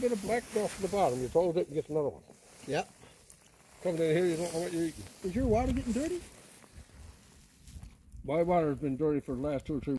bit of black off the bottom. You close it and get another one. Yep. Coming in here, you don't know what you're eating. Is your water getting dirty? My water's been dirty for the last two or three